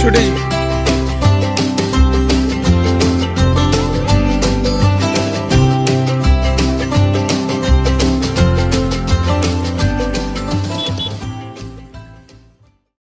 today.